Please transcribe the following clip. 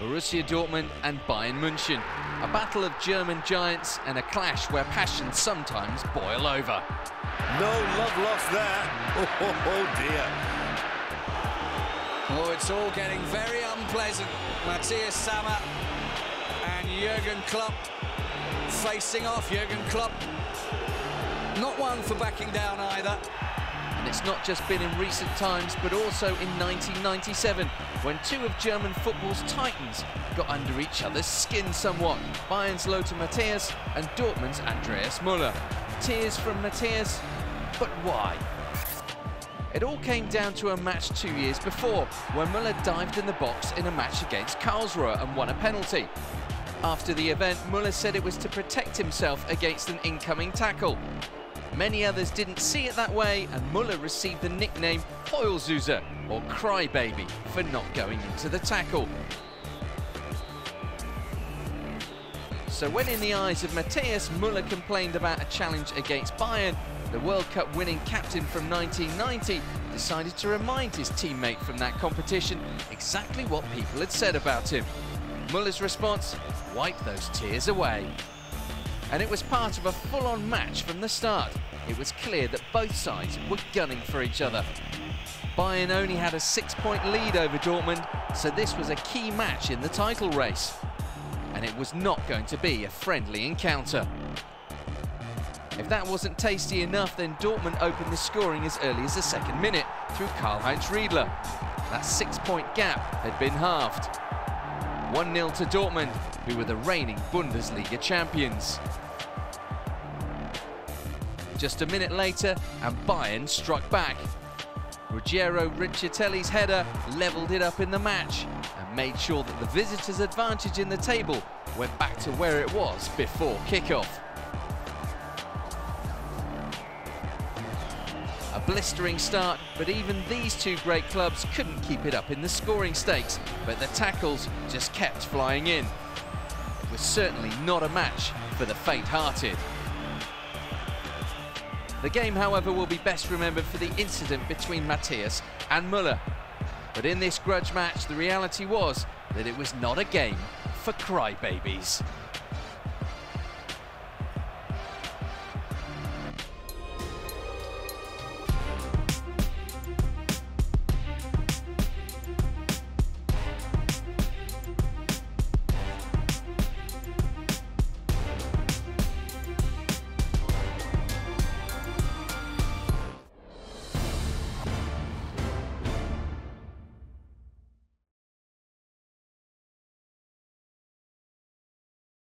Borussia Dortmund and Bayern München. A battle of German giants and a clash where passions sometimes boil over. No love lost there. Oh, oh, oh dear. Oh, it's all getting very unpleasant. Matthias Sammer and Jürgen Klopp facing off. Jürgen Klopp, not one for backing down either. And it's not just been in recent times, but also in 1997, when two of German football's titans got under each other's skin somewhat. Bayern's Lothar Matthäus and Dortmund's Andreas Möller. Tears from Matthäus, but why? It all came down to a match two years before, when Möller dived in the box in a match against Karlsruhe and won a penalty. After the event, Möller said it was to protect himself against an incoming tackle. Many others didn't see it that way, and Möller received the nickname Heulsuse, or crybaby, for not going into the tackle. So when in the eyes of Matthäus, Möller complained about a challenge against Bayern, the World Cup winning captain from 1990 decided to remind his teammate from that competition exactly what people had said about him. Möller's response, wipe those tears away. And it was part of a full-on match from the start. It was clear that both sides were gunning for each other. Bayern only had a six-point lead over Dortmund, so this was a key match in the title race. And it was not going to be a friendly encounter. If that wasn't tasty enough, then Dortmund opened the scoring as early as the second minute through Karl-Heinz Riedle. That six-point gap had been halved. 1-0 to Dortmund, who were the reigning Bundesliga champions. Just a minute later, and Bayern struck back. Ruggiero Rizzitelli's header levelled it up in the match and made sure that the visitors' advantage in the table went back to where it was before kick-off. A blistering start, but even these two great clubs couldn't keep it up in the scoring stakes, but the tackles just kept flying in. It was certainly not a match for the faint-hearted. The game, however, will be best remembered for the incident between Matthäus and Möller. But in this grudge match, the reality was that it was not a game for crybabies.